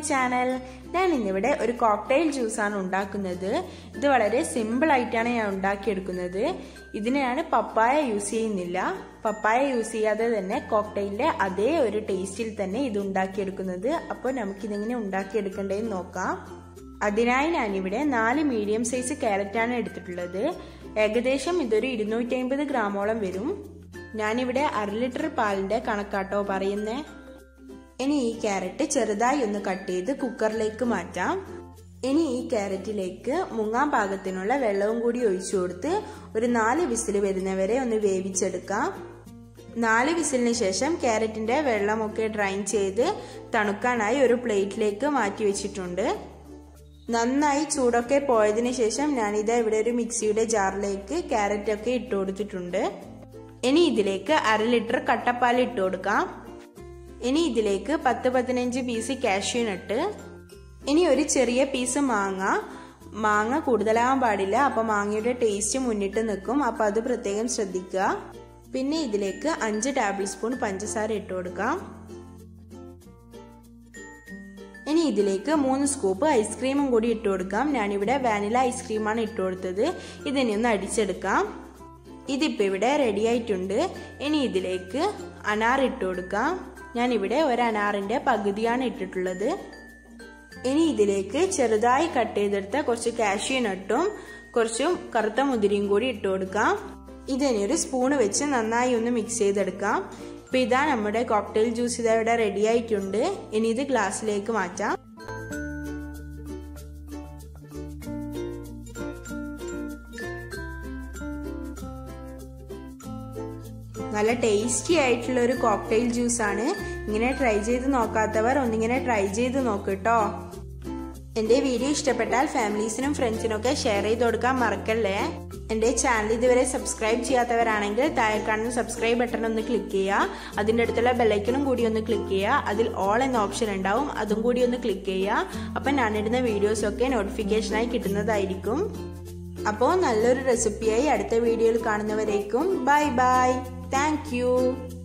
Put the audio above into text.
Channel ഞാൻ ഇന്നിവിടെ ഒരു കോക്ടെയിൽ ജ്യൂസാണ് ഉണ്ടാക്കുന്നത്. ഇത് വളരെ സിമ്പിൾ ആയിട്ടാണ് ഞാൻ ഉണ്ടാക്കിയെടുക്കുന്നത്. ഇതിനെയാണ് പപ്പായ യൂസ് ചെയ്യുന്നില്ല. പപ്പായ യൂസ് ചെയ്യാതെ തന്നെ കോക്ടെയിലിന്റെ അതേ ഒരു ടേസ്റ്റിൽ തന്നെ ഇത് ഉണ്ടാക്കിയെടുക്കുന്നത്. അപ്പോൾ നമുക്കിതെങ്ങനെ ഉണ്ടാക്കിയെടുക്കേണ്ടതെന്ന് നോക്കാം. അതിനായി ഞാനിവിടെ നാല് മീഡിയം സൈസ് ക്യാരറ്റാണ് എടുത്തിട്ടുള്ളത്. ഏകദേശം ഇതൊരു ഇരുന്നൂറ്റി അമ്പത് ഗ്രാമോളം വരും. ഞാനിവിടെ അര ലിറ്റർ പാലിന്റെ കണക്കാട്ടോ പറയുന്നേ. ഇനി ഈ ക്യാരറ്റ് ചെറുതായി ഒന്ന് കട്ട് ചെയ്ത് കുക്കറിലേക്ക് മാറ്റാം. ഇനി ഈ ക്യാരറ്റിലേക്ക് മുങ്ങാൻ പാകത്തിനുള്ള വെള്ളവും കൂടി ഒഴിച്ചു കൊടുത്ത് ഒരു നാല് വിസിൽ വരുന്നവരെ ഒന്ന് വേവിച്ചെടുക്കാം. നാല് വിസിലിന് ശേഷം ക്യാരറ്റിന്റെ വെള്ളമൊക്കെ ഡ്രൈൻ ചെയ്ത് തണുക്കാനായി ഒരു പ്ലേറ്റിലേക്ക് മാറ്റി വെച്ചിട്ടുണ്ട്. നന്നായി ചൂടൊക്കെ പോയതിനു ശേഷം ഞാനിത് ഇവിടെ ഒരു മിക്സിയുടെ ജാറിലേക്ക് ക്യാരറ്റൊക്കെ ഇട്ട് കൊടുത്തിട്ടുണ്ട്. ഇനി ഇതിലേക്ക് അര ലിറ്റർ കട്ടപ്പാൽ ഇട്ട് കൊടുക്കാം. ഇനി ഇതിലേക്ക് പത്ത് പതിനഞ്ച് പീസ് കാഷ്യൂ നട്ട് ഇനി ഒരു ചെറിയ പീസ് മാങ്ങ. മാങ്ങ കൂടുതലാകാൻ പാടില്ല അപ്പൊ മാങ്ങയുടെ ടേസ്റ്റ് മുന്നിട്ട് നിൽക്കും. അപ്പൊ അത് പ്രത്യേകം ശ്രദ്ധിക്കുക. പിന്നെ ഇതിലേക്ക് അഞ്ച് ടേബിൾ സ്പൂൺ പഞ്ചസാര ഇട്ട് കൊടുക്കാം. ഇനി ഇതിലേക്ക് മൂന്ന് സ്കൂപ്പ് ഐസ്ക്രീമും കൂടി ഇട്ട് കൊടുക്കാം. ഞാനിവിടെ വാനില ഐസ്ക്രീമാണ് ഇട്ട് കൊടുത്തത്. ഇതിനെ ഒന്ന് അടിച്ചെടുക്കാം. ഇതിപ്പോൾ ഇവിടെ റെഡി ആയിട്ടുണ്ട്. ഇനി ഇതിലേക്ക് അനാർ ഇട്ട് കൊടുക്കാം. ഞാനിവിടെ ഒരു അനാറിന്റെ പകുതിയാണ് ഇട്ടിട്ടുള്ളത്. ഇനി ഇതിലേക്ക് ചെറുതായി കട്ട് ചെയ്തെടുത്ത കുറച്ച് കാഷ്യൂ നട്ടും കുറച്ചും കറുത്ത മുതിരിയും കൂടി ഇട്ട് കൊടുക്കാം. ഇതിനെ ഒരു സ്പൂണ് വെച്ച് നന്നായി ഒന്ന് മിക്സ് ചെയ്തെടുക്കാം. ഇപ്പൊ ഇതാ നമ്മുടെ കോക്ടെയിൽ ജ്യൂസ് ഇതാ ഇവിടെ റെഡി ആയിട്ടുണ്ട്. ഇനി ഇത് ഗ്ലാസ്സിലേക്ക് മാറ്റാം. നല്ല ടേസ്റ്റി ആയിട്ടുള്ള ഒരു കോക്ടെയിൽ ജ്യൂസാണ് ഇങ്ങനെ ട്രൈ ചെയ്ത് നോക്കാത്തവർ ഒന്നിങ്ങനെ ട്രൈ ചെയ്ത് നോക്ക് കേട്ടോ എന്റെ വീഡിയോ ഇഷ്ടപ്പെട്ടാൽ ഫാമിലീസിനും ഫ്രണ്ട്സിനൊക്കെ ഷെയർ ചെയ്ത് കൊടുക്കാൻ മറക്കല്ലേ? എന്റെ ചാനൽ ഇതുവരെ സബ്സ്ക്രൈബ് ചെയ്യാത്തവരാണെങ്കിൽ താഴെ കാണുന്ന സബ്സ്ക്രൈബ് ബട്ടൺ ഒന്ന് ക്ലിക്ക് ചെയ്യുക. അതിന്റെ അടുത്തുള്ള ബെല്ലൈക്കണും കൂടി ഒന്ന് ക്ലിക്ക് ചെയ്യുക. അതിൽ ഓൾ എന്ന ഓപ്ഷൻ ഉണ്ടാവും. അതും കൂടി ഒന്ന് ക്ലിക്ക് ചെയ്യുക. അപ്പം ഞാനിടുന്ന വീഡിയോസൊക്കെ നോട്ടിഫിക്കേഷനായി കിട്ടുന്നതായിരിക്കും. അപ്പോൾ നല്ലൊരു റെസിപ്പിയായി അടുത്ത വീഡിയോയിൽ കാണുന്നവരേക്കും. Bye bye Thank you.